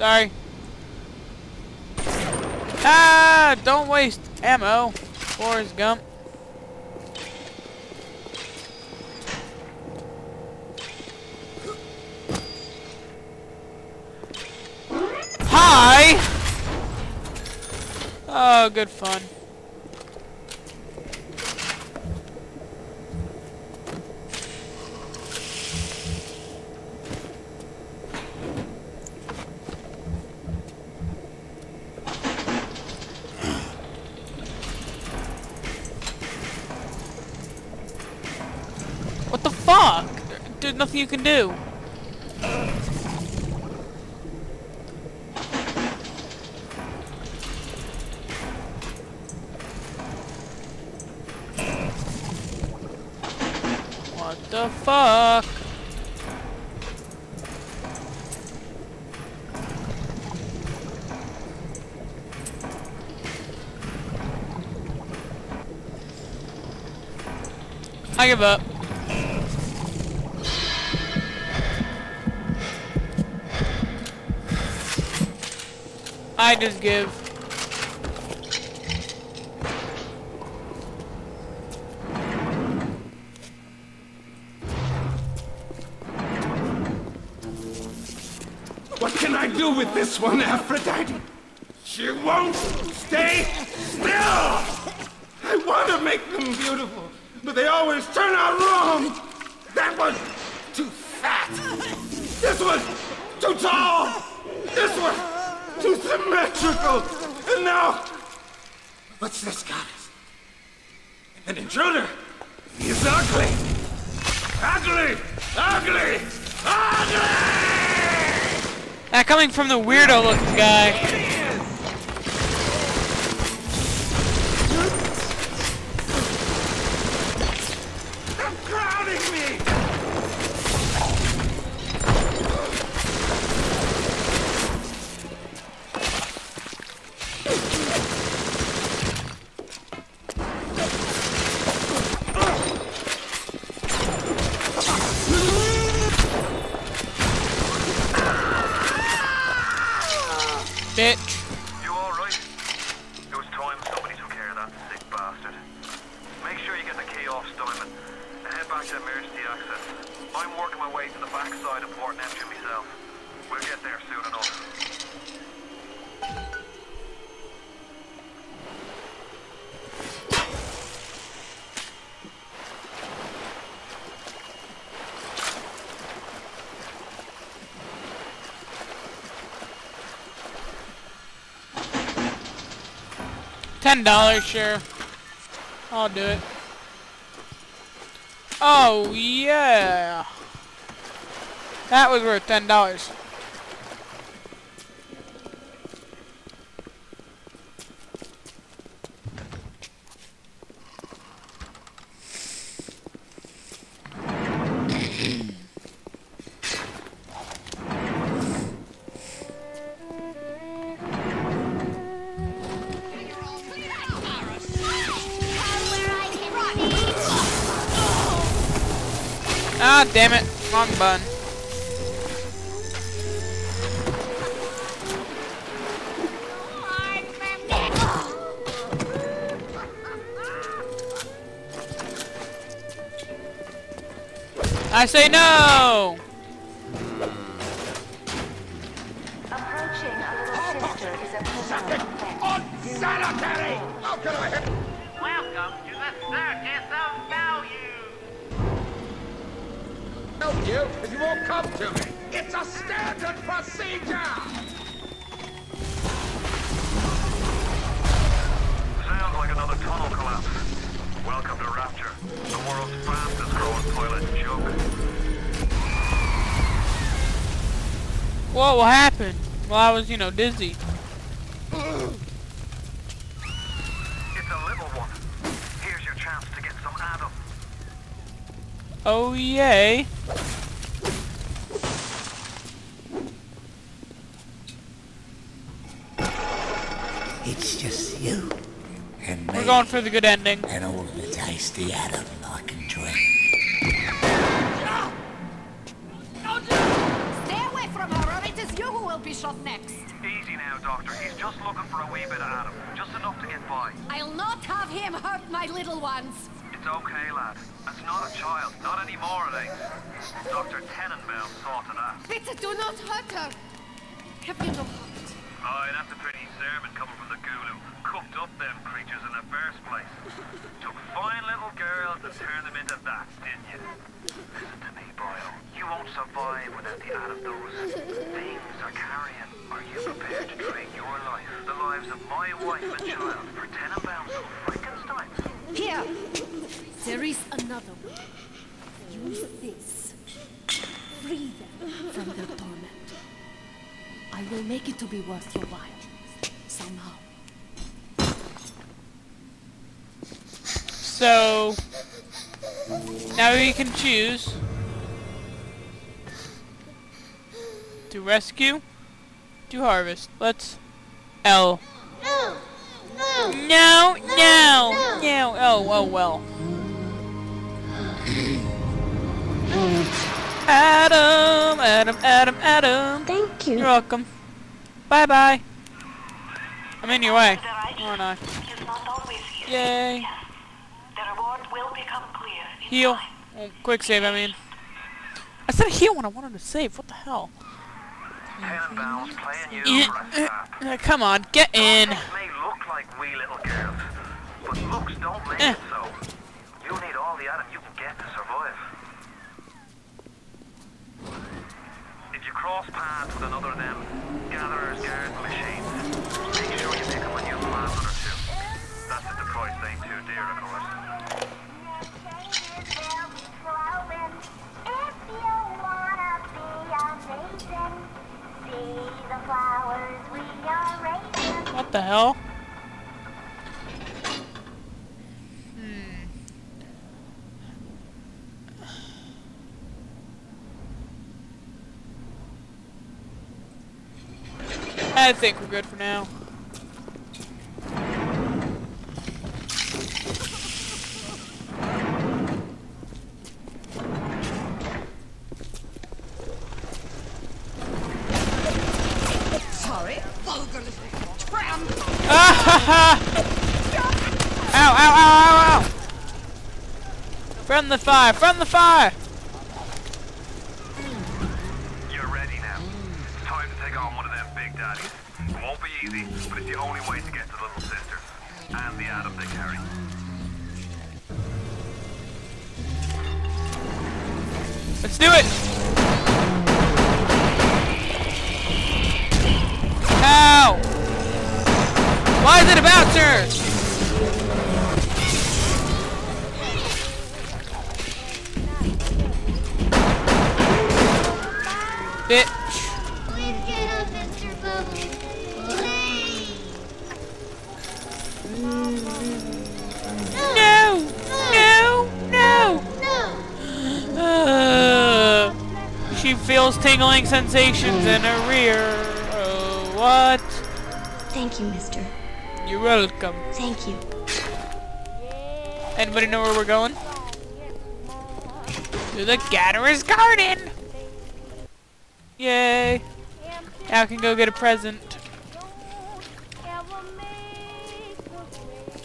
Sorry. Ah! Don't waste ammo. Forrest Gump. Hi! Oh, good fun. What the fuck? There's nothing you can do. What the fuck? I give up. I just give. What can I do with this one, Aphrodite? She won't stay still! I want to make them beautiful, but they always turn out wrong! That was too fat! This was too tall! This was too symmetrical! And now... What's this, goddess? An intruder! He is ugly! Ugly! Ugly! Ugly! That coming from the weirdo looking guy. Ten dollars, sure. I'll do it. Oh yeah. That was worth ten dollars. Damn it. Wrong button. I say no! Approaching a little sister is a criminal offense. Unsanitary! How can I you if you won't come to me? It's a standard procedure! Sounds like another tunnel collapse. Welcome to Rapture, the world's fastest growing toilet joke. What will happen? Well, I was, you know, dizzy. It's a little one. Here's your chance to get some Adam. Oh, yay. It's just you and me We're going for the good ending. and all the tasty Adam I can drink. Stay away from her or it is you who will be be shot next. Easy now, Doctor. He's just looking for a wee bit of Adam. Just enough to get by. I'll not have him hurt my little ones. It's okay, lad. That's not a child. Not anymore, it ain't. Dr. Tenenbaum saw to that. Bitte do not hurt her. Have you no heart? Aye, that's a pretty sermon coming from the guru. Cooked up them creatures in the first place. Took fine little girls and turned them into that, didn't you? Listen to me, boyo. You won't survive without the Adam those things are carrying. Are you prepared to trade your life, the lives of my wife and child, for Tenenbaum's Frankenstein? Here. There is another way. Use this. Free them from their torment. I will make it to be worth your while. So now we can choose to rescue, to harvest. Let's L. No! No! No, no, no. Oh, oh well. Adam, Adam, Adam, Adam. Thank you. You're welcome. Bye bye. I'm in your way. Aren't I? Is not always easy. Yay. The reward will become clear in Heal. time. Oh, quick save, I mean. I said heal when I wanted to save. What the hell? Tenenbaum's playing you for a sap. eh, come on, get in. May look like wee little girls, but looks don't make Eh. so. You need all the Adam you can get to survive. If you cross paths with another of them gatherers, guards, machines, make sure you pick up a new plant or two. That's if the price ain't too dear, of course. What the hell? Hmm. I think we're good for now. Sorry. Vulgar little tramp. Ah ha! Ow, ow, ow, ow, ow! From the fire, from the fire! You're ready now. It's time to take on one of them big daddies. It won't be easy, but it's the only way to get to little sisters and the Adam they carry. Let's do it! It bouncer? Bitch. Please get up, Mr. Bubbles. Please. No! No! No! No. Uh, she feels tingling sensations in her rear. Oh, what? Thank you, mister. You're welcome. Thank you. Anybody know where we're going? To the Gatherer's Garden! Yay! Now I can go get a present.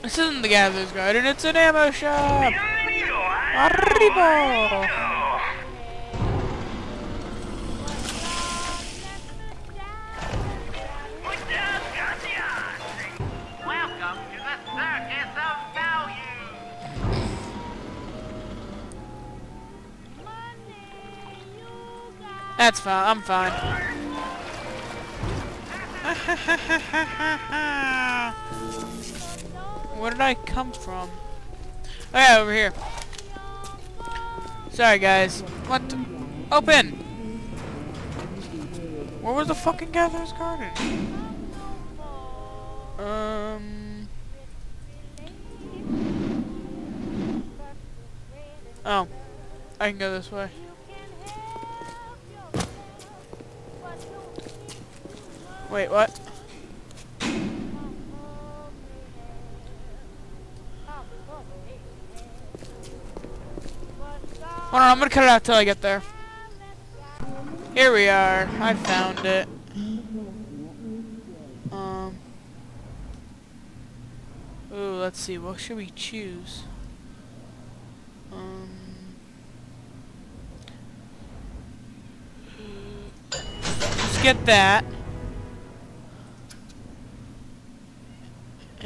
This isn't the Gatherer's Garden, it's an ammo shop! Arriba! That's fine, I'm fine. Where did I come from? Oh yeah, over here. Sorry guys. What? the- Open! Where was the fucking Gatherer's Garden? Um... Oh. I can go this way. Wait, what? Hold on, I'm gonna cut it out till I get there. Here we are. I found it. Um. Ooh, let's see. What should we choose? Um. Let's get that.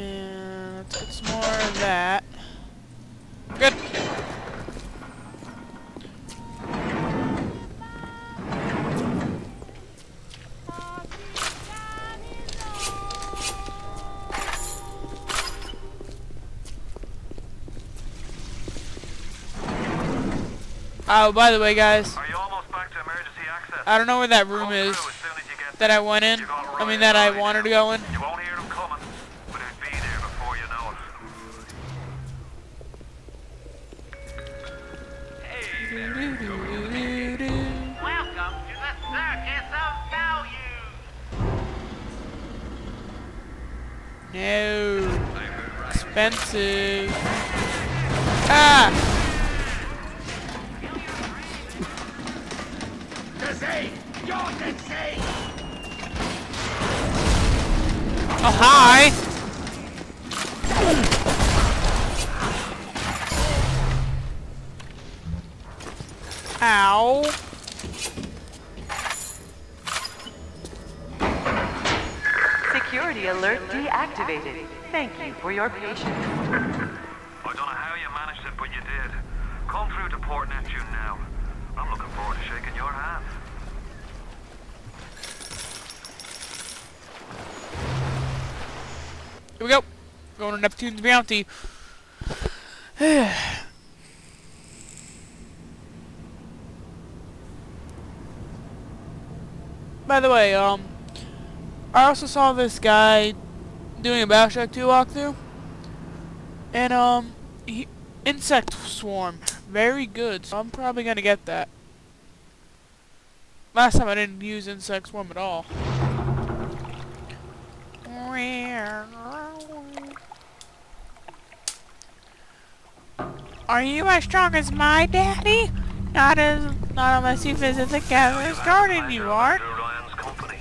And let's get some more of that. Good. Oh, by the way, guys, Are you almost back to emergency access? I don't know where that room is through as soon as you get that I went in. I mean, that I wanted to go in. No. Expensive. Ah! Oh, hi! Ow. Alert deactivated. Thank you for your patience. I don't know how you managed it, but you did. Come through to Port Neptune now. I'm looking forward to shaking your hand. Here we go. Going to Neptune's Bounty. By the way, um, I also saw this guy doing a Bioshock 2 walkthrough. And, um, he, Insect Swarm. Very good. So I'm probably gonna get that. Last time I didn't use Insect Swarm at all. Are you as strong as my daddy? Not as, not unless you visit the Gatherer's Garden, you are. Andrew Ryan's company.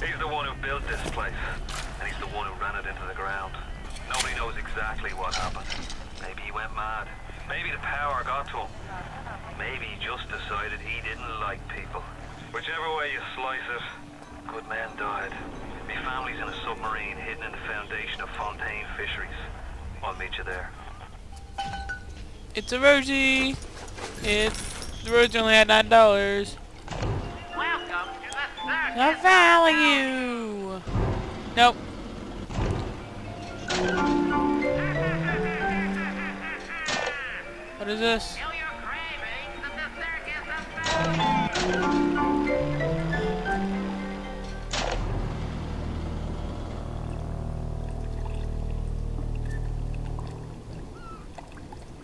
He's the one who built this place, and he's the one who ran it into the ground. Nobody knows exactly what happened. Maybe he went mad. Maybe the power got to him. Maybe he just decided he didn't like people. Whichever way you slice it, good men died. My family's in a submarine hidden in the foundation of Fontaine Fisheries. I'll meet you there. It's a Rosie. It's the Rosie only had nine dollars. Welcome to the Circus The of value. Nope. What is this? Kill your cravings at eh? the Circus of Value.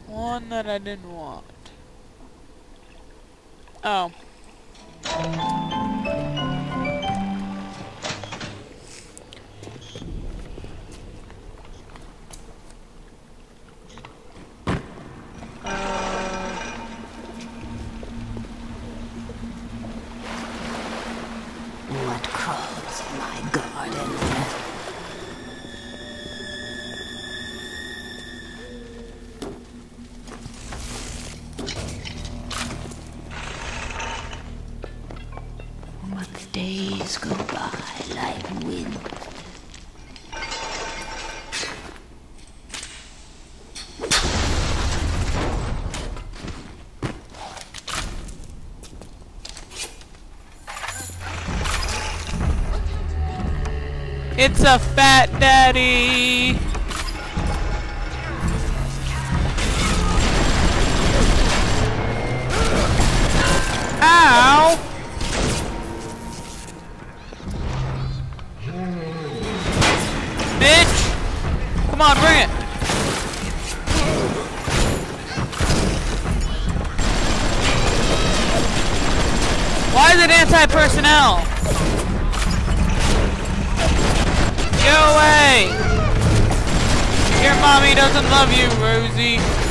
One that I didn't want. Oh. The days go by like wind. It's a fat daddy. On, bring it! Why is it anti-personnel? Go away! Your mommy doesn't love you, Rosie.